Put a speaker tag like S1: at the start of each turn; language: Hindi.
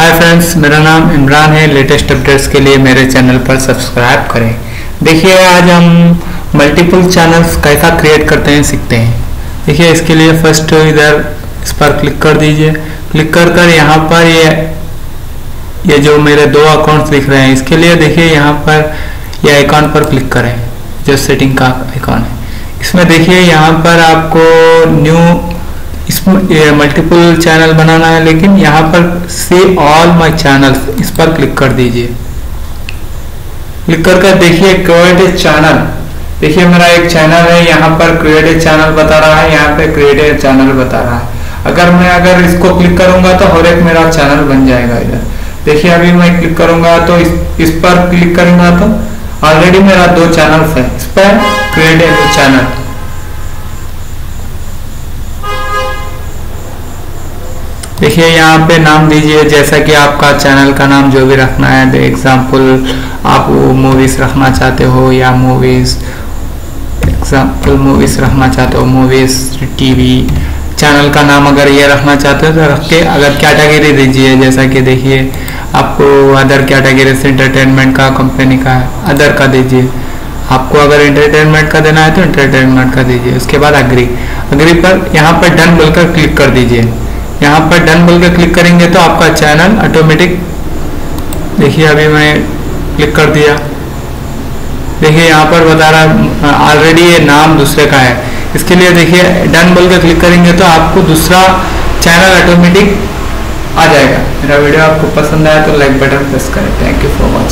S1: हाय फ्रेंड्स मेरा नाम इमरान है। लेटेस्ट अपडेट्स के लिए मेरे चैनल पर सब्सक्राइब करें। देखिए, आज हम मल्टीपल चैनल्स कैसा क्रिएट करते हैं, सीखते हैं। देखिए, इसके लिए फ़र्स्ट इधर इस पर क्लिक कर दीजिए। क्लिक कर कर यहाँ पर ये ये जो मेरे दो अकाउंट्स दिख रहे हैं, इसके लिए देखिए यहाँ पर ये अकाउंट पर क्लिक करें, जो सेटिंग का अकाउंट है। इसमें देखिए, यहाँ पर आपको न्यू मल्टीपल चैनल बनाना है लेकिन यहाँ पर सी ऑल माई चैनल्स इस पर क्लिक कर दीजिए। क्लिक कर कर देखिए क्रिएट ए चैनल देखिए मेरा एक चैनल है यहाँ पर क्रिएट ए चैनल बता रहा है यहाँ पे क्रिएट ए चैनल बता रहा है। अगर मैं अगर इसको क्लिक करूँगा तो हर एक मेरा चैनल बन जाएगा इधर। देखिए अभी मैं क्लिक करूँगा तो इस, इस पर क्लिक करूँगा तो ऑलरेडी मेरा दो चैनल है। इस पर क्रिएट ए चैनल देखिए, यहाँ पे नाम दीजिए, जैसा कि आपका चैनल का नाम जो भी रखना है एग्ज़ाम्पल आप मूवीज़ रखना चाहते हो या मूवीज़ एग्ज़ाम्पल मूवीज़ रखना चाहते हो मूवीज़ टीवी चैनल का नाम अगर ये रखना चाहते हो तो रख के अगर कैटेगरी दीजिए, जैसा कि देखिए, आपको अदर कैटेगरी से इंटरटेनमेंट का कंपनी का अदर का दीजिए। आपको अगर इंटरटेनमेंट का देना है तो इंटरटेनमेंट का दीजिए। उसके बाद अग्री अग्री पर यहाँ पर डन बोलकर क्लिक कर दीजिए। यहाँ पर डन बोल के क्लिक करेंगे तो आपका चैनल ऑटोमेटिक देखिए अभी मैं क्लिक कर दिया। देखिए यहाँ पर बता रहा ऑलरेडी ये नाम दूसरे का है। इसके लिए देखिए, डन बोल के क्लिक करेंगे तो आपको दूसरा चैनल ऑटोमेटिक आ जाएगा। मेरा वीडियो आपको पसंद आया तो लाइक बटन प्रेस करें। Thank you for watching